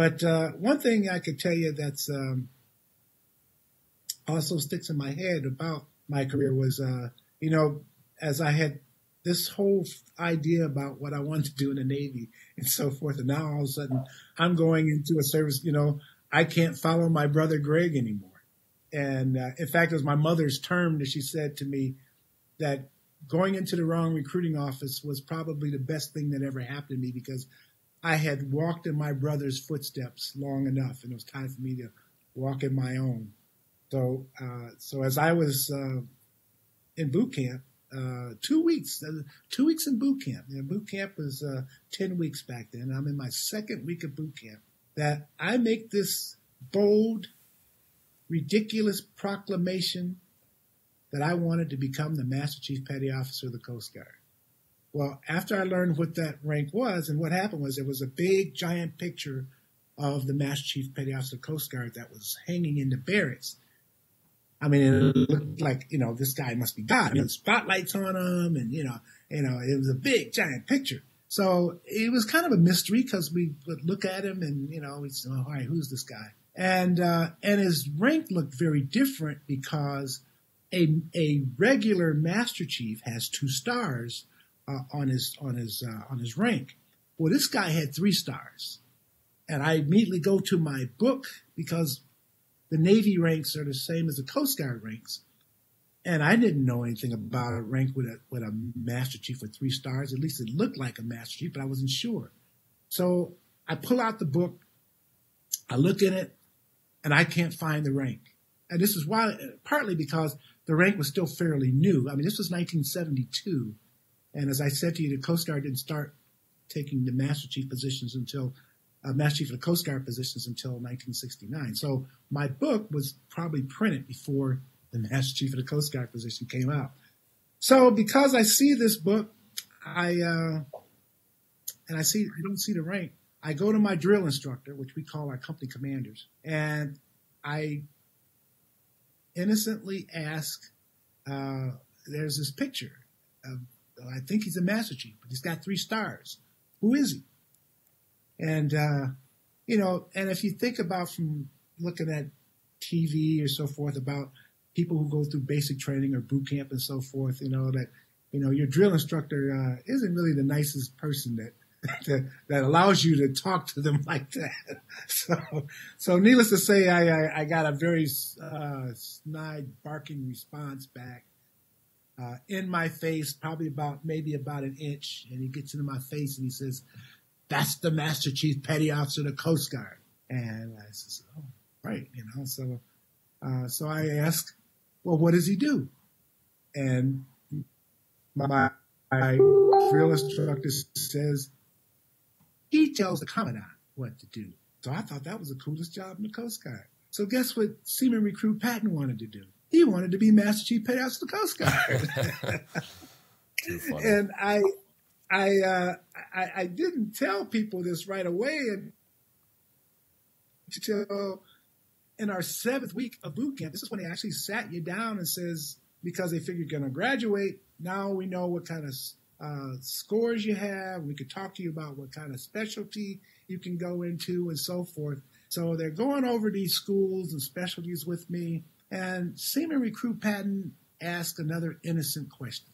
But uh, one thing I could tell you that's um, also sticks in my head about my career was, uh, you know, as I had this whole idea about what I wanted to do in the Navy and so forth, and now all of a sudden I'm going into a service, you know, I can't follow my brother Greg anymore. And uh, in fact, it was my mother's term that she said to me that going into the wrong recruiting office was probably the best thing that ever happened to me because I had walked in my brother's footsteps long enough, and it was time for me to walk in my own. So, uh, so as I was uh, in boot camp, uh, two weeks, uh, two weeks in boot camp. You know, boot camp was uh, ten weeks back then. I'm in my second week of boot camp. That I make this bold, ridiculous proclamation that I wanted to become the Master Chief Petty Officer of the Coast Guard. Well, after I learned what that rank was, and what happened was there was a big, giant picture of the Master Chief Petty Officer Coast Guard that was hanging in the barracks. I mean, it looked like, you know, this guy must be God. Know, spotlights on him and, you know, you know, it was a big, giant picture. So it was kind of a mystery because we would look at him and, you know, we said, oh, all right, who's this guy? And, uh, and his rank looked very different because a, a regular Master Chief has two stars uh, on his on his uh, on his rank. Well, this guy had three stars, and I immediately go to my book because the Navy ranks are the same as the Coast Guard ranks, and I didn't know anything about a rank with a with a Master Chief with three stars. At least it looked like a Master Chief, but I wasn't sure. So I pull out the book, I look in it, and I can't find the rank. And this is why, partly because the rank was still fairly new. I mean, this was 1972 and as I said to you, the Coast Guard didn't start taking the Master Chief positions until uh, Master Chief of the Coast Guard positions until 1969. So my book was probably printed before the Master Chief of the Coast Guard position came out. So because I see this book, I uh, and I see I don't see the rank. I go to my drill instructor, which we call our company commanders, and I innocently ask. Uh, there's this picture of I think he's a Master Chief, but he's got three stars. Who is he? And, uh, you know, and if you think about from looking at TV or so forth about people who go through basic training or boot camp and so forth, you know, that, you know, your drill instructor, uh, isn't really the nicest person that, that, allows you to talk to them like that. So, so needless to say, I, I, I got a very, uh, snide barking response back uh, in my face, probably about maybe about an inch, and he gets into my face and he says, "That's the Master Chief Petty Officer of the Coast Guard." And I says, "Oh, right," you know. So, uh, so I ask, "Well, what does he do?" And my, my drill instructor says, "He tells the commandant what to do." So I thought that was the coolest job in the Coast Guard. So guess what Seaman Recruit Patton wanted to do? He wanted to be Master Chief Officer of the Coast Guard. Too funny. And I, I, uh, I, I, didn't tell people this right away until in our seventh week of boot camp. This is when they actually sat you down and says, because they figured you're going to graduate, now we know what kind of uh, scores you have. We could talk to you about what kind of specialty you can go into and so forth. So they're going over these schools and specialties with me. And Seaman Recruit Patton asked another innocent question.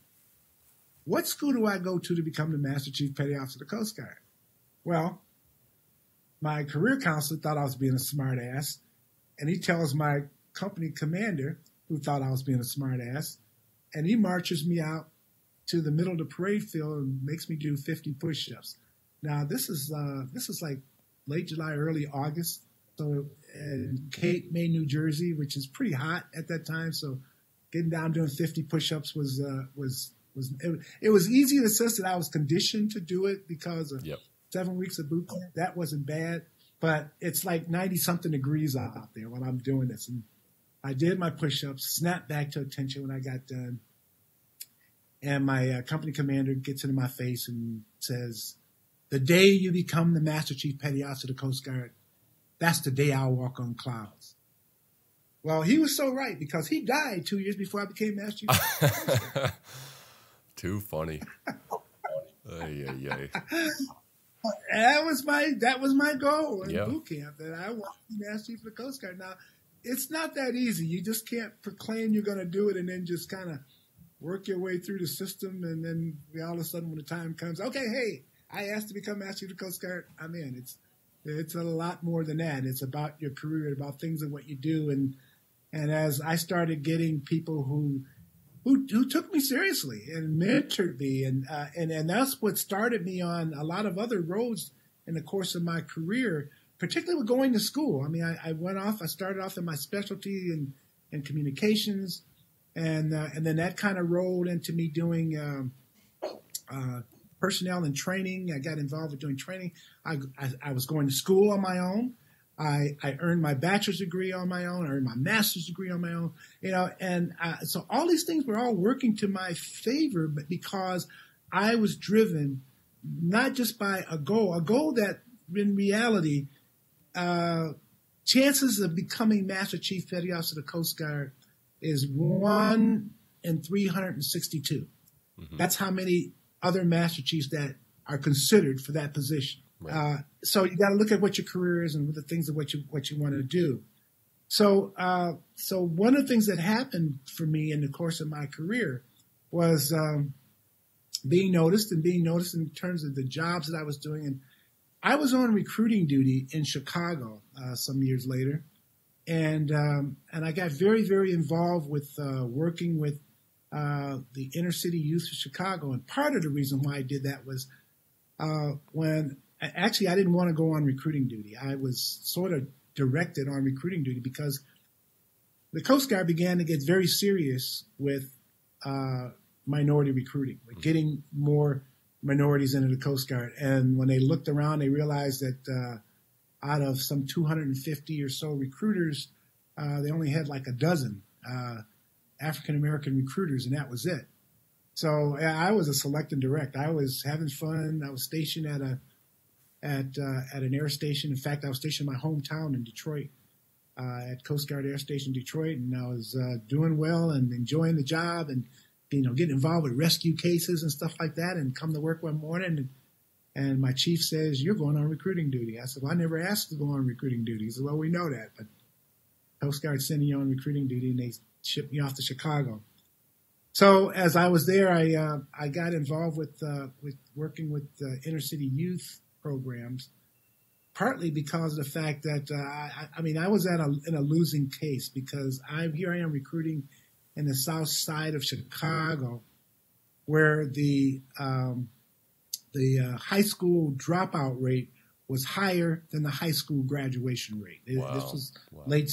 What school do I go to to become the Master Chief Petty Officer of the Coast Guard? Well, my career counselor thought I was being a smartass, and he tells my company commander, who thought I was being a smartass, and he marches me out to the middle of the parade field and makes me do 50 push-ups. Now this is uh, this is like late July, early August, so in Cape May, New Jersey, which is pretty hot at that time. So getting down doing 50 push-ups was uh, was was it, it, was easy in the sense that I was conditioned to do it because of yep. seven weeks of boot camp. That wasn't bad, but it's like 90 something degrees out there while I'm doing this. And I did my push-ups, snapped back to attention when I got done. And my uh, company commander gets into my face and says, the day you become the Master Chief Petty Officer of the Coast Guard, that's the day I'll walk on clouds. Well, he was so right because he died two years before I became Master Chief. Too funny. ay, ay, ay. that was my that was my goal in yep. boot camp that I want to be Master Chief of the Coast Guard. Now, it's not that easy. You just can't proclaim you're going to do it and then just kind of work your way through the system, and then all of a sudden, when the time comes, okay, hey, I asked to become Master Chief of the Coast Guard. I'm in. It's it's a lot more than that. It's about your career, about things and what you do, and and as I started getting people who who, who took me seriously and mentored me, and uh, and and that's what started me on a lot of other roads in the course of my career, particularly with going to school. I mean, I, I went off. I started off in my specialty in in communications, and uh, and then that kind of rolled into me doing. Um, uh, personnel and training. I got involved with doing training. I, I, I was going to school on my own. I, I earned my bachelor's degree on my own, I earned my master's degree on my own, you know, and uh, so all these things were all working to my favor, but because I was driven not just by a goal, a goal that in reality, uh, chances of becoming Master Chief Petty Officer of the Coast Guard is one in 362. Mm-hmm. That's how many other Master Chiefs that are considered for that position. Right. Uh, so you got to look at what your career is and the things of what you what you want to do. So uh, so one of the things that happened for me in the course of my career was um, being noticed and being noticed in terms of the jobs that I was doing. And I was on recruiting duty in Chicago uh, some years later, and um, and I got very very involved with uh, working with uh, the inner city youth of Chicago. And part of the reason why I did that was uh, when actually, I didn't want to go on recruiting duty. I was sort of directed on recruiting duty because the Coast Guard began to get very serious with uh, minority recruiting, with getting more minorities into the Coast Guard. And when they looked around, they realized that uh, out of some 250 or so recruiters, uh, they only had like a dozen uh, African American recruiters, and that was it. So I was a select and direct. I was having fun. I was stationed at a at uh, at an air station. In fact, I was stationed in my hometown in Detroit, uh, at Coast Guard Air Station Detroit, and I was uh, doing well and enjoying the job, and you know, getting involved with rescue cases and stuff like that. And come to work one morning, and, and my chief says, "You're going on recruiting duty." I said, "Well, I never asked to go on recruiting duty." He said, "Well, we know that, but Coast Guard sending you on recruiting duty, and they shipped me off to Chicago." So as I was there, I uh, I got involved with uh, with working with uh, inner city youth programs, partly because of the fact that uh, I, I, mean I was at a in a losing case because I'm here I am recruiting in the south side of Chicago, where the um, the uh, high school dropout rate was higher than the high school graduation rate. Wow. This was wow. late,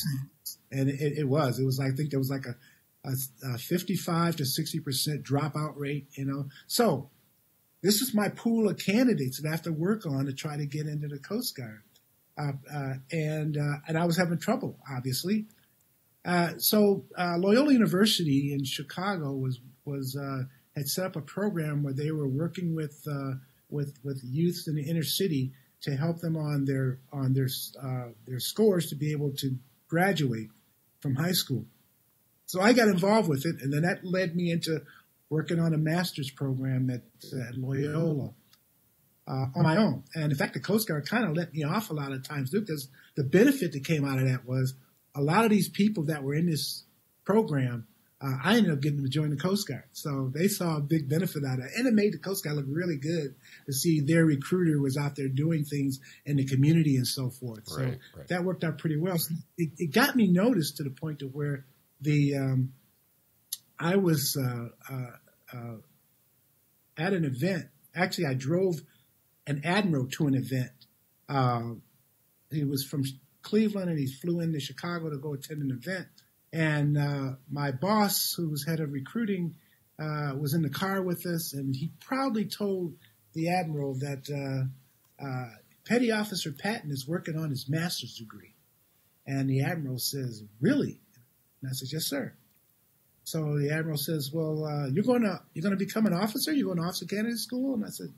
and it, it, was. It was. I think there was like a, a, a 55 to 60 percent dropout rate. You know, so this is my pool of candidates that I have to work on to try to get into the Coast Guard. Uh, uh, and uh, and I was having trouble, obviously. Uh, so uh, Loyola University in Chicago was was uh, had set up a program where they were working with with with youths in the inner city to help them on their on their their scores to be able to graduate from high school. So I got involved with it, and then that led me into working on a master's program at, at Loyola uh, on my own. And in fact, the Coast Guard kind of let me off a lot of times too, because the benefit that came out of that was a lot of these people that were in this program, uh, I ended up getting them to join the Coast Guard. So they saw a big benefit out of it. And it made the Coast Guard look really good to see their recruiter was out there doing things in the community and so forth. So right, right. that worked out pretty well. So it, it, got me noticed to the point of where the, um, I was, uh, uh uh, at an event. Actually, I drove an admiral to an event. Uh, he was from Cleveland and he flew into Chicago to go attend an event. And uh, my boss, who was head of recruiting, uh, was in the car with us, and he proudly told the admiral that uh, uh, Petty Officer Patton is working on his master's degree. And the admiral says, "Really?" And I said, "Yes, sir." So the admiral says, "Well, uh, you're going to you're going to become an officer. You're going to officer candidate school." And I said,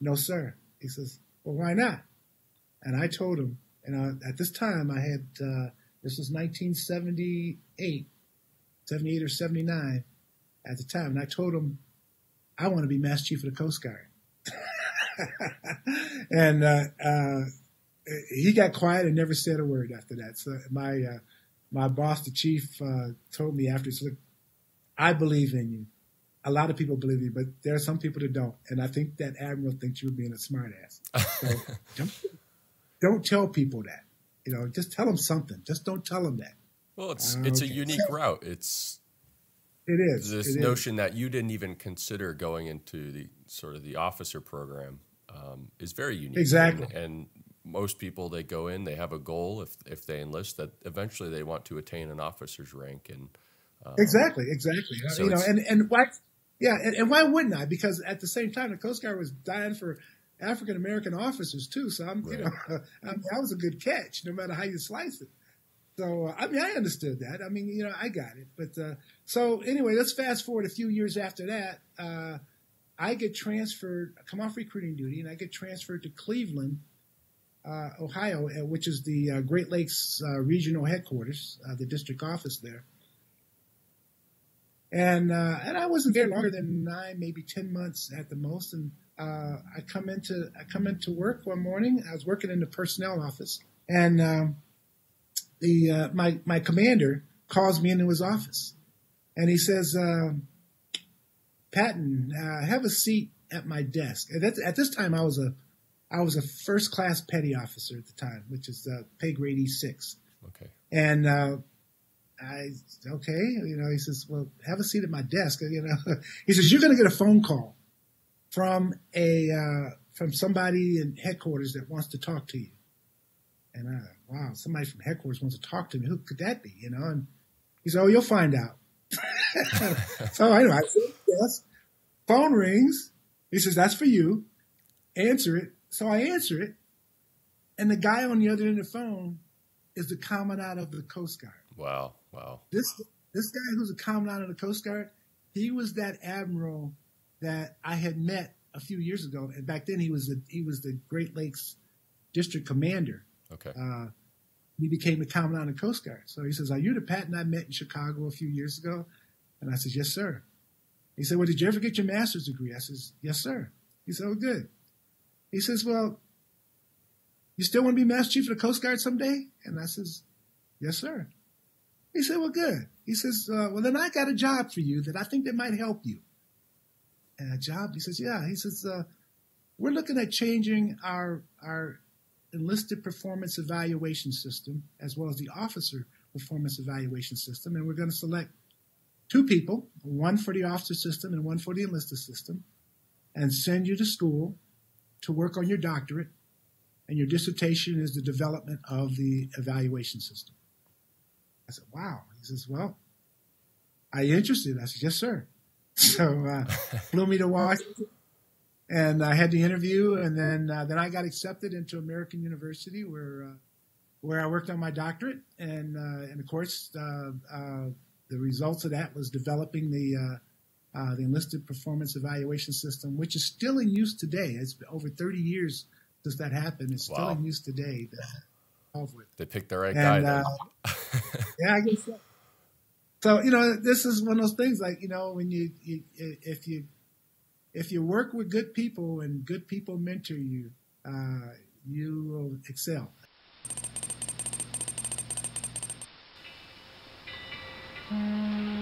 "No, sir." He says, "Well, why not?" And I told him, and I, at this time I had uh, this was 1978, 78 or 79 at the time, and I told him, "I want to be Master Chief of the Coast Guard." and uh, uh, he got quiet and never said a word after that. So my uh, my boss, the chief, uh, told me after, "Look, I believe in you. A lot of people believe you, but there are some people that don't. And I think that admiral thinks you're being a smartass. So don't, don't tell people that. You know, just tell them something. Just don't tell them that. Well, it's it's okay. a unique route. It's it is this it notion is. that you didn't even consider going into the sort of the officer program um, is very unique. Exactly. And, and, most people they go in, they have a goal if if they enlist that eventually they want to attain an officer's rank and. Um, exactly, exactly. So you know, and and why, yeah, and, and why wouldn't I? Because at the same time, the Coast Guard was dying for African American officers too. So I'm, right. you know, I mean, that was a good catch, no matter how you slice it. So I mean, I understood that. I mean, you know, I got it. But uh, so anyway, let's fast forward a few years after that. Uh, I get transferred, come off recruiting duty, and I get transferred to Cleveland, uh, Ohio, uh, which is the uh, Great Lakes uh, regional headquarters, the district office there. And and I wasn't there longer than nine, maybe ten months at the most. And I come into I come into work one morning. I was working in the personnel office, and um, the uh, my my commander calls me into his office, and he says, uh, "Patton, uh, have a seat at my desk." At, at, this time, I was a I was a first class petty officer at the time, which is uh, pay grade E six. Okay. And uh, I okay, you know, he says, "Well, have a seat at my desk." You know, he says, "You're going to get a phone call from a uh, from somebody in headquarters that wants to talk to you." And I, wow, somebody from headquarters wants to talk to me. Who could that be? You know, and he said, oh, you'll find out. so anyway, I said, yes. Phone rings. He says, that's for you. Answer it. So I answer it. And the guy on the other end of the phone is the commandant of the Coast Guard. Wow. Wow. This, this guy who's a commandant of the Coast Guard, he was that admiral that I had met a few years ago. And back then he was the, he was the Great Lakes district commander. Okay. Uh, he became the commandant of Coast Guard. So he says, Are you the Patton I met in Chicago a few years ago? And I said, Yes, sir. He said, Well, did you ever get your master's degree? I says, Yes, sir. He said, Oh, good. He says, Well, you still want to be Master Chief of the Coast Guard someday? And I says, Yes, sir. He said, Well, good. He says, uh, Well, then I got a job for you that I think that might help you. A job? He says, Yeah. He says, uh, We're looking at changing our, our enlisted performance evaluation system as well as the officer performance evaluation system. And we're going to select two people, one for the officer system and one for the enlisted system, and send you to school to work on your doctorate. And your dissertation is the development of the evaluation system. I said, wow. He says, well, are you interested? I said, yes, sir. So uh, flew me to Washington and I had the interview, and then uh, then I got accepted into American University, where uh, where I worked on my doctorate, and uh, and of course uh, uh, the results of that was developing the uh, the enlisted performance evaluation system, which is still in use today. It's been over 30 years since that happened. It's wow. still in use today. They picked the right and, guy. yeah, I guess so. So you know, this is one of those things. Like you know, when you, you if you if you work with good people and good people mentor you, uh, you will excel. Mm.